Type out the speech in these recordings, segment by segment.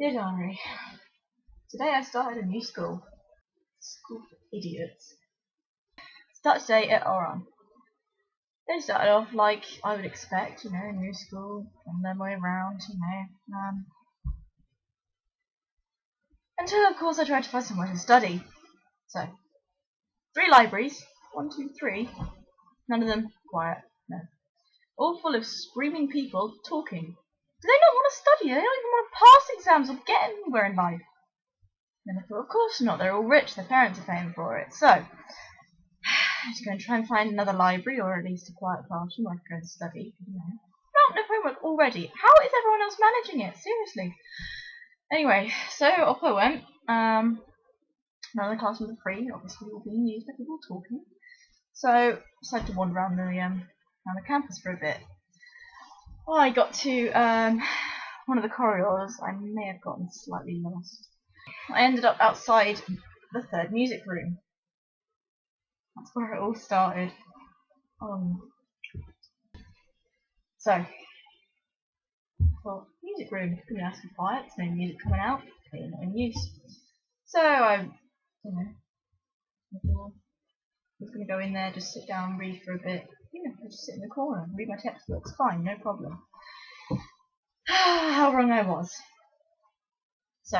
Dear Diary, today I started a new school. School for idiots. Start today at Ouran. They started off like I would expect, you know, new school, and their way around, you know. Um, until, of course, I tried to find somewhere to study. So, three libraries, one, two, three, none of them quiet, no. All full of screaming people talking do they not want to study? They don't even want to pass exams or get anywhere in life. Then I thought, of course not. They're all rich. Their parents are paying for it. So, I'm just going to try and find another library or at least a quiet classroom where I can go and study. Not enough homework already. How is everyone else managing it? Seriously. Anyway, so off I went. Um, none of the classrooms are free. Obviously, all being used by people talking. So, I decided to wander around the um, around the campus for a bit. I got to um, one of the corridors, I may have gotten slightly lost. I ended up outside the third music room. That's where it all started. Um, so, well, music room, couldn't ask for quiet, there's no music coming out, they're not in use. So I, you know, I was going to go in there, just sit down, read for a bit, you know, I just sit in the corner and read my textbooks. Fine, no problem. How wrong I was. So,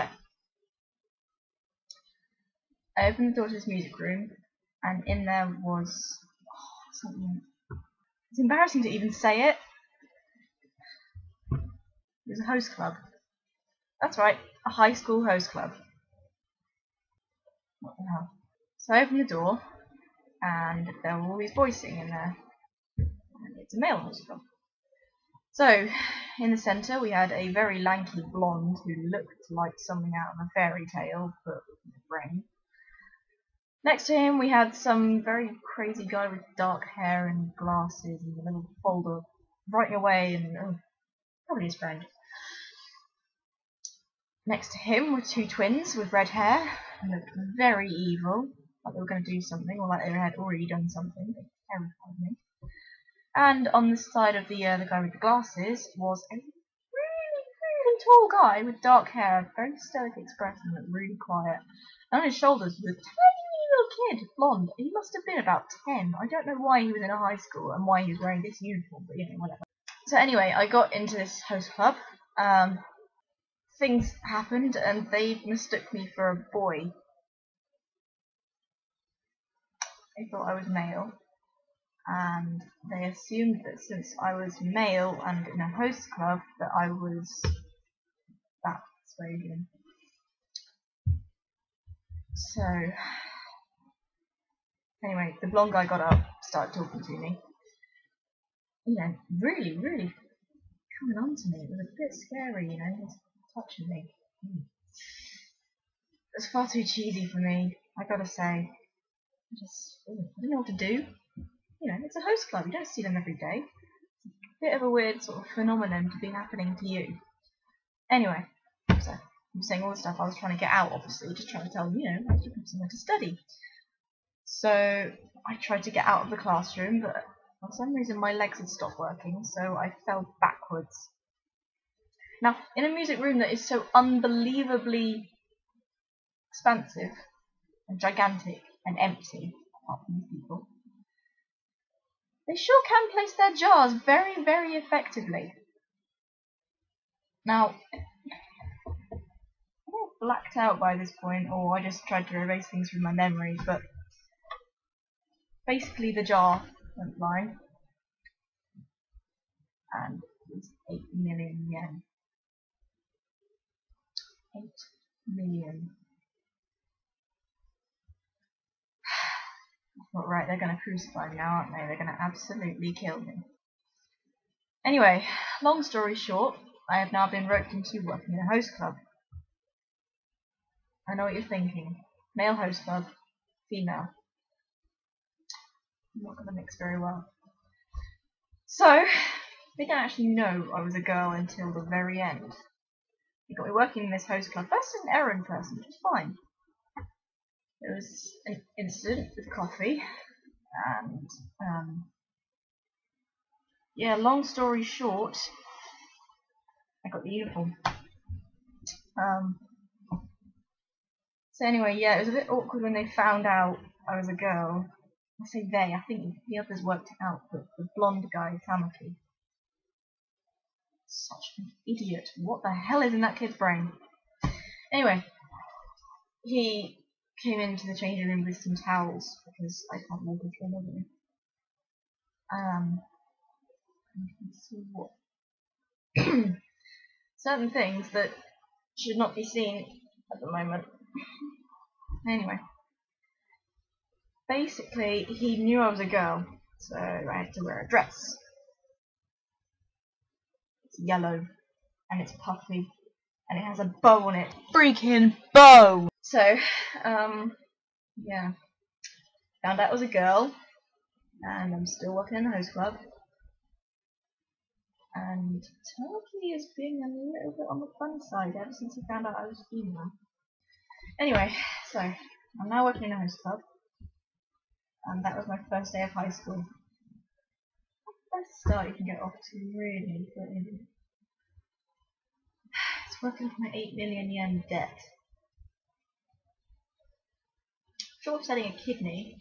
I opened the door to this music room, and in there was oh, something. It's embarrassing to even say it. It was a host club. That's right, a high school host club. What the hell? So I opened the door, and there were all these boys sitting in there it's a male hospital. So, in the centre we had a very lanky blonde who looked like something out of a fairy tale, but with a brain. Next to him we had some very crazy guy with dark hair and glasses and a little folder writing away and oh, probably his friend. Next to him were two twins with red hair who looked very evil, like they were going to do something or like they had already done something. They terrified me. And on the side of the uh, the guy with the glasses was a really, really tall guy with dark hair, very stoic expression, but really quiet. And on his shoulders was a tiny little kid, blonde. He must have been about ten. I don't know why he was in a high school and why he was wearing this uniform, but you know, whatever. So anyway, I got into this host club. Um, things happened, and they mistook me for a boy. They thought I was male and they assumed that since I was male and in a host club that I was that persuasion. So anyway, the blonde guy got up, started talking to me. You know, really, really coming on to me. It was a bit scary, you know, he was touching me. Mm. It was far too cheesy for me, I gotta say. I just I didn't know what to do you know, it's a host club. You don't see them every day. It's a bit of a weird sort of phenomenon to be happening to you. Anyway, so I'm saying all the stuff I was trying to get out, obviously, just trying to tell you, you know, I was somewhere to study. So I tried to get out of the classroom, but for some reason my legs had stopped working, so I fell backwards. Now, in a music room that is so unbelievably expansive and gigantic and empty, apart from these people, they sure can place their jars very, very effectively. Now, blacked out by this point, or I just tried to erase things from my memory, but basically the jar went flying, and it was 8 million yen. 8 million. But right, they're going to crucify me now, aren't they? They're going to absolutely kill me. Anyway, long story short, I have now been roped into working in a host club. I know what you're thinking. Male host club, female. I'm not going to mix very well. So, they didn't actually know I was a girl until the very end. They got me working in this host club. First as an errand person, which is fine there was an incident with coffee, and um, yeah, long story short, I got the uniform. Um, so anyway, yeah, it was a bit awkward when they found out I was a girl. I say they, I think the others worked it out, but the blonde guy, Tamaki. Such an idiot. What the hell is in that kid's brain? Anyway, he came into the changing room with some towels because I can't walk into another Um, see what certain things that should not be seen at the moment. Anyway, basically, he knew I was a girl, so I had to wear a dress. It's yellow and it's puffy and it has a bow on it. Freaking bow! So, um, yeah. Found out I was a girl, and I'm still working in the host club. And Turkey is being a little bit on the fun side ever since he found out I was female. Anyway, so I'm now working in a host club, and that was my first day of high school. Best start you can get off to, really, but. It's working off my 8 million yen debt. Short selling a kidney,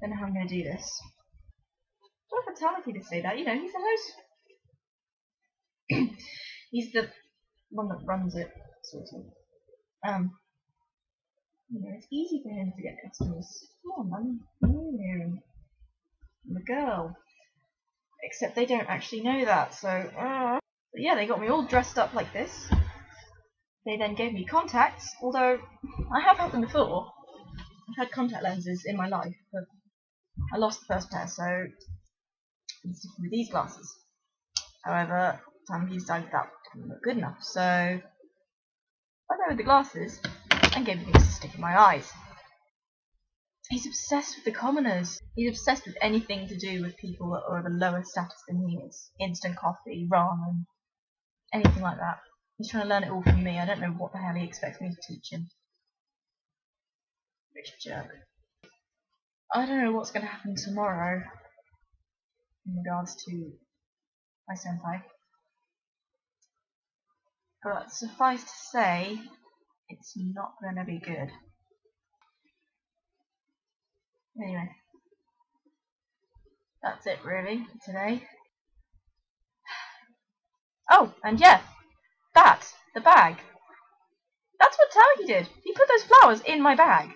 don't know how I'm going to do this. What a fatality to say that, you know, he's the host. he's the one that runs it, sort of. Um, you know, it's easy for him to get customers. Come on, here I'm a girl. Except they don't actually know that, so, uh, yeah, they got me all dressed up like this. They then gave me contacts, although I have had them before. I've had contact lenses in my life, but I lost the first pair, so I'm sticking with these glasses. However, time decided that didn't look good enough, so I went with the glasses and gave me things to stick in my eyes. He's obsessed with the commoners. He's obsessed with anything to do with people that are of a lower status than he is. Instant coffee, ramen, anything like that. He's trying to learn it all from me. I don't know what the hell he expects me to teach him. Rich jerk. I don't know what's going to happen tomorrow in regards to my senpai. But suffice to say, it's not going to be good. Anyway, that's it really today. Oh, and yeah, that, the bag. That's what Tamaki did. He put those flowers in my bag.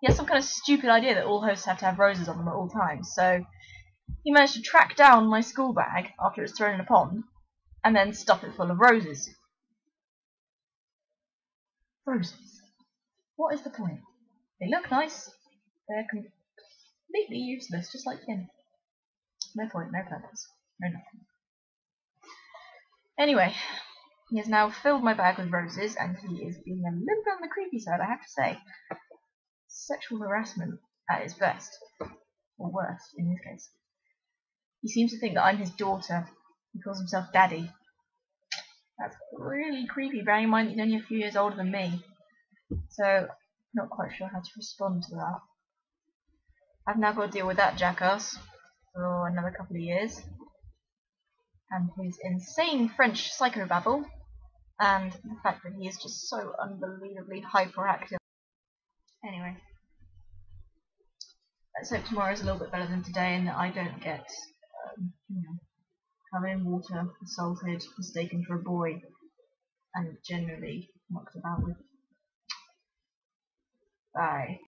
He has some kind of stupid idea that all hosts have to have roses on them at all times, so he managed to track down my school bag after it was thrown in a pond, and then stuff it full of roses. Roses. What is the point? They look nice. They're completely useless, just like him. No point, no purpose, no nothing. Anyway, he has now filled my bag with roses, and he is being a little bit on the creepy side, I have to say. Sexual harassment at its best, or worse in this case. He seems to think that I'm his daughter. He calls himself Daddy. That's really creepy, bearing in mind he's only a few years older than me. So, not quite sure how to respond to that. I've now got to deal with that jackass for another couple of years. And his insane French psychobabble. And the fact that he is just so unbelievably hyperactive. Anyway. Let's hope tomorrow is a little bit better than today and that I don't get, um, you know, covered in water, assaulted, mistaken for a boy, and generally knocked about with. Bye.